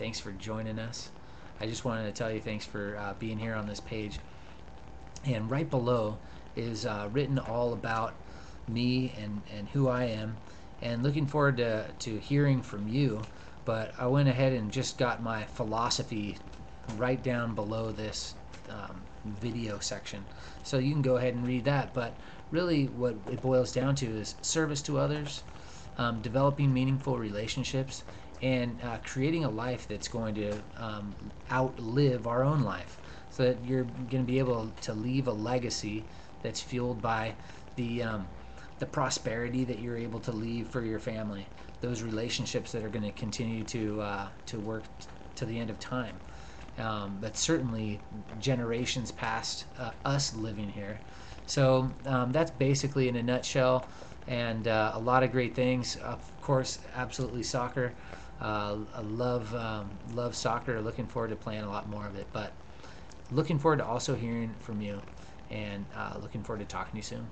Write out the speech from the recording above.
thanks for joining us. I just wanted to tell you thanks for uh, being here on this page. And right below is uh, written all about me and, and who I am, and looking forward to, to hearing from you. But I went ahead and just got my philosophy right down below this um, video section. So you can go ahead and read that. But really, what it boils down to is service to others, um, developing meaningful relationships, and uh, creating a life that's going to um, outlive our own life. So that you're going to be able to leave a legacy that's fueled by the um, the prosperity that you're able to leave for your family, those relationships that are going to continue to uh, to work t- to the end of time. Um, but certainly generations past uh, us living here. So um, that's basically in a nutshell, and uh, a lot of great things. Of course, absolutely soccer. Uh, love um, love soccer. Looking forward to playing a lot more of it. But looking forward to also hearing from you, and uh, looking forward to talking to you soon.